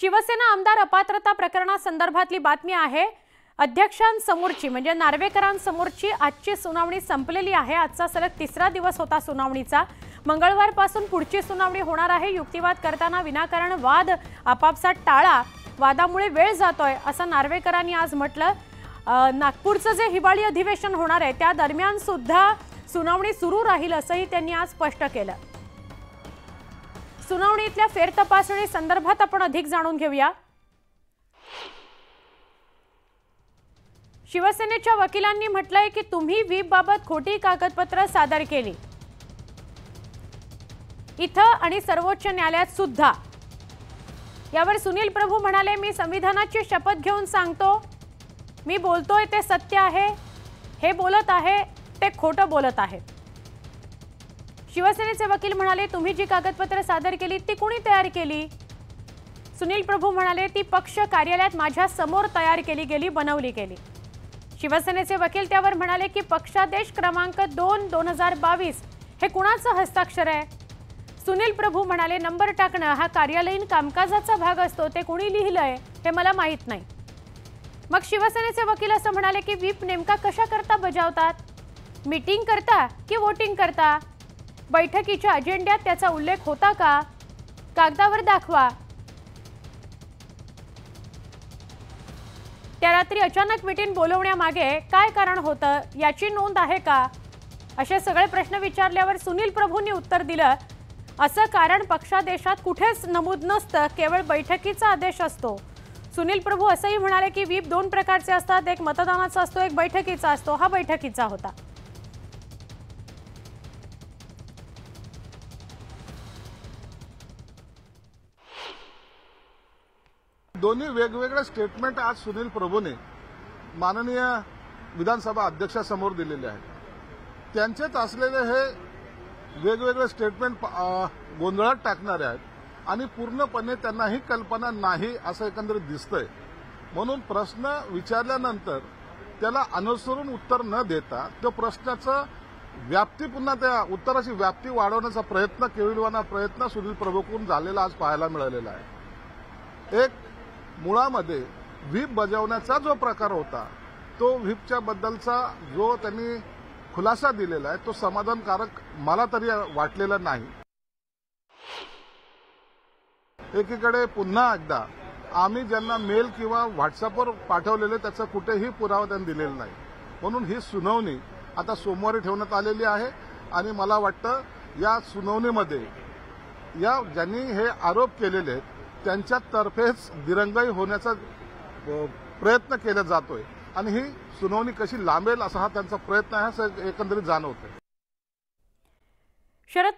शिवसेना आमदार अपात्रता प्रकरणासंदर्भातली बातमी आहे. अध्यक्षांसमोरची म्हणजे नार्वेकरांसमोरची आजची सुनावणी संपलेली आहे. आजचा सलग तिसरा दिवस होता सुनावणीचा. मंगळवारपासून पुढची सुनावणी होणार आहे. युक्तिवाद करताना विनाकारण वाद आपापसात टाळा वादामुळे वेळ जातोय असं नार्वेकरांनी आज म्हटलं. नागपूरचं जे हिवाळी अधिवेशन होणार आहे त्या दरम्यान सुद्धा सुनावणी सुरू राहील असंही त्यांनी आज स्पष्ट केलं. सुनावणीतल्या फेरतपासणी संदर्भात आपण अधिक जाणून घेऊया. शिवसेनेच्या वकिलांनी म्हटलंय की तुम्ही व्हीपबाबत खोटी कागदपत्र सादर केली. इथं आणि सर्वोच्च न्यायालयात सुद्धा. यावर सुनील प्रभू म्हणाले मी संविधानाची शपथ घेऊन सांगतो. मी बोलतोय ते सत्य आहे. हे बोलत आहे ते खोटं बोलत आहे. शिवसेनेचे वकील म्हणाले तुम्ही जी कागदपत्र सादर केली ती कुणी तयार केली? सुनील प्रभू म्हणाले ती पक्ष कार्यालयात माझ्यासमोर तयार केली गेली बनवली गेली. शिवसेनेचे वकील त्यावर म्हणाले की पक्षादेश क्रमांक दोन दोन हजार बावीस हे कुणाचं हस्ताक्षर आहे? सुनील प्रभू म्हणाले नंबर टाकणं हा कार्यालयीन कामकाजाचा भाग असतो ते कुणी लिहिलंय हे मला माहीत नाही. मग शिवसेनेचे वकील असं म्हणाले की व्हीप नेमका कशा करता बजावतात? मीटिंग करता की वोटिंग करता? बैठकीच्या अजेंड्यात त्याचा उल्लेख होता का? कागदावर दाखवा. त्या रात्री अचानक मिटिंग बोलवण्यामागे काय कारण होतं याची नोंद आहे का? असे सगळे प्रश्न विचारल्यावर सुनील प्रभूंनी उत्तर दिलं असं कारण पक्षादेशात कुठेच नमूद नसतं केवळ बैठकीचा आदेश असतो. सुनील प्रभू असंही म्हणाले की व्हीप दोन प्रकारचे असतात एक मतदानाचा असतो एक बैठकीचा असतो. हा बैठकीचा होता. दोन्ही वेगवेगळे स्टेटमेंट आज सुनील प्रभूने माननीय विधानसभा अध्यक्षासमोर दिलेले आहेत. त्यांचेच असलेले हे वेगवेगळे स्टेटमेंट गोंधळात टाकणारे आहेत आणि पूर्णपणे त्यांना ही कल्पना नाही असं एकंदरीत दिसतंय. म्हणून प्रश्न विचारल्यानंतर त्याला अनुसरून उत्तर न देता तो प्रश्नाचं व्याप्ती पुन्हा त्या उत्तराची व्याप्ती वाढवण्याचा प्रयत्न केविलवाना प्रयत्न सुनील प्रभूकडून झालेला आज पाहायला मिळालेला आहे. एक मुळामध्ये व्हीप बजावण्याचा जो प्रकार होता तो व्हीपच्या बद्दलचा जो त्यांनी खुलासा दिलेला आहे तो समाधानकारक मला तरी वाटलेला नाही. एकीकडे पुन्हा एकदा आम्ही ज्यांना मेल किंवा व्हॉट्सअपवर पाठवलेले त्याचा कुठेही पुरावा त्यांनी दिलेला नाही. म्हणून ही सुनावणी आता सोमवारी ठेवण्यात आलेली आहे आणि मला वाटतं या सुनावणीमध्ये या ज्यांनी हे आरोप केलेले आहेत त्यांच्यातर्फेच दिरंगाई होण्याचा प्रयत्न केला जातोय. आणि ही सुनावणी कशी लांबेल असा हा त्यांचा प्रयत्न आहे असं एकंदरीत जाणवतंय. शरद